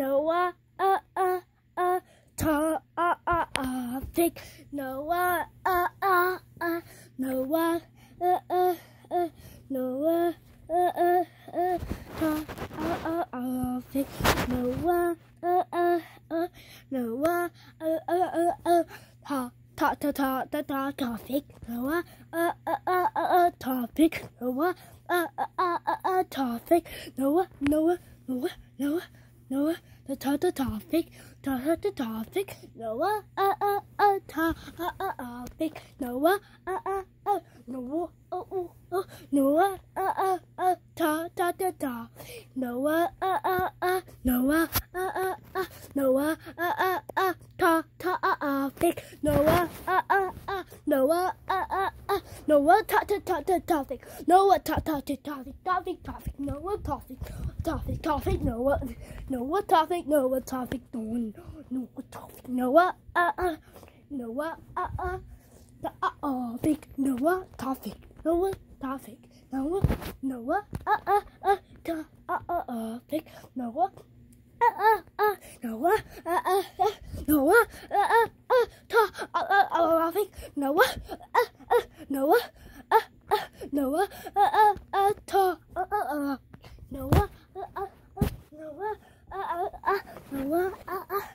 Noah, uh, uh, uh, ta, uh, uh, uh, pig. Noah, uh, uh, uh, Noah, uh, uh, uh, Noah, uh, uh, uh, ta, uh, uh, uh, pig. Noah, uh, uh, uh, Noah, uh, uh, uh, uh, ta. Ta ta ta ta ta topic Noah uh uh uh uh uh topic Noah uh uh uh uh uh topic Noah Noah Noah Noah Noah the ta the topic ta ta the topic Noah uh uh uh ta uh uh topic Noah uh uh uh Noah uh uh uh Noah uh uh uh ta ta ta ta Noah uh uh uh Noah uh uh uh Noah uh uh uh ta ta uh uh big Noah uh uh uh Noah uh uh uh ta ta ta topic Noah ta ta ta topic topic topic Noah topic topic topic Noah Noah topic Noah topic Noah Noah topic Noah uh uh Noah uh uh the uh uh big Noah topic Noah topic Noah Noah uh uh uh ta uh uh uh big Noah uh uh uh Noah uh uh uh Noah uh uh uh ta uh uh uh Noah uh uh Noah uh uh Noah uh uh uh ta uh uh uh Noah uh uh uh Noah uh uh uh Noah uh uh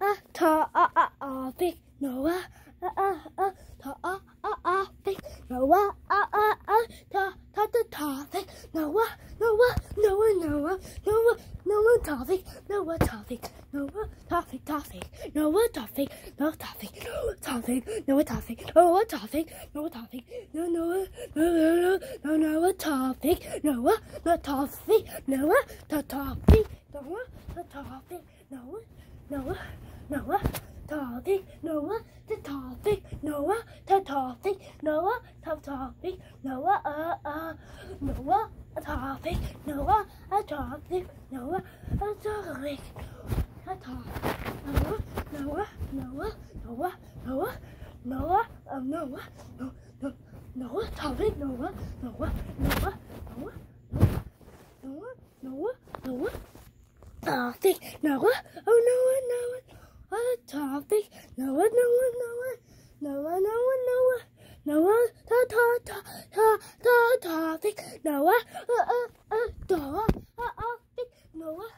uh ta uh uh uh big Noah uh uh uh ta uh uh uh big Noah uh uh uh ta ta ta ta big Noah Noah Noah Noah Noah Noah topic Noah topic Noah topic topic Noah topic no topic Noah topic Noah topic Noah topic Noah topic no Noah no no no no Noah topic Noah the topic Noah the topic Noah the topic Noah Noah Noah topic Noah the topic Noah the topic Noah the topic Noah uh uh Noah a topic Noah a topic Noah a topic Noah Noah Noah Noah Noah Noah uh, Noah no no Noah topic Noah Noah Noah Noah Noah Noah Noah topic Noah oh Noah Noah a topic Noah Noah Noah Noah Noah Noah Noah ta ta ta ta ta topic Noah uh uh uh Noah uh uh big Noah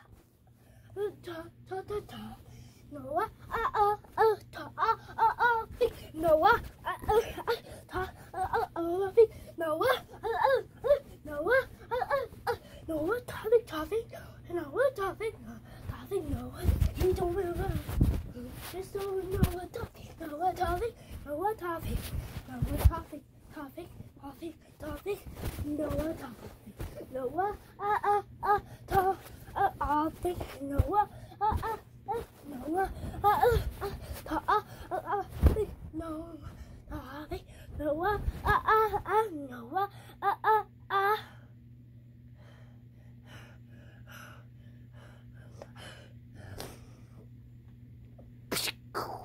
uh ta ta ta ta Noah uh uh uh ta uh uh uh big Noah uh uh uh ta uh uh big Noah uh uh uh Noah uh uh uh Noah topic topic Noah topic topic Noah you don't remember just don't Noah topic Noah topic Noah topic topic topic topic Noah topic Noah Topic Noah. Uh, uh, uh, Noah. Uh, uh, uh, to, uh, uh, topic Noah. Topic Noah. Uh, uh, uh, Noah. Uh, uh.